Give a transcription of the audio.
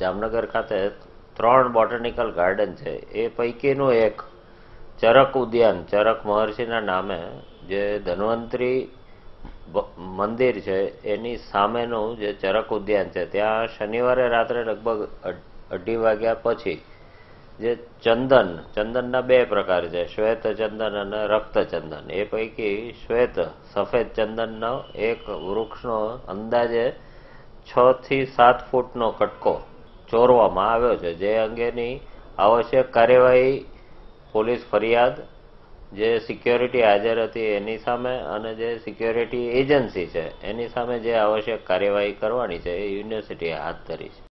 જામનગર ખાતે ત્રણ botanical garden છે. એ પૈકીનું એક ચરક ઉદ્યાન, ચરક મહર્ષિના નામે જે ધન્વંતરી મંદિર છે, એની સામેનું જે ચરક ઉદ્યાન છે. ત્યાં શનિવારે રાત્રે લગભગ અઢ- વાગ્યા પછી જે ચંદન, ચંદનના બે પ્રકાર છે, શ્વેત ચંદન અને રક્ત ચંદન. એ પૈકી શ્વેત, સફેદ ચંદનનો એક વૃક્ષનો અંદાજે છ થી સાત ફૂટનો કટકો ચોરવામાં આવ્યો છે. જે અંગેની આવશ્યક કાર્યવાહી પોલીસ ફરિયાદ, જે સિક્યોરિટી હાજર હતી એની સામે અને જે સિક્યોરિટી એજન્સી છે એની સામે જે આવશ્યક કાર્યવાહી કરવાની છે એ યુનિવર્સિટીએ હાથ ધરી છે.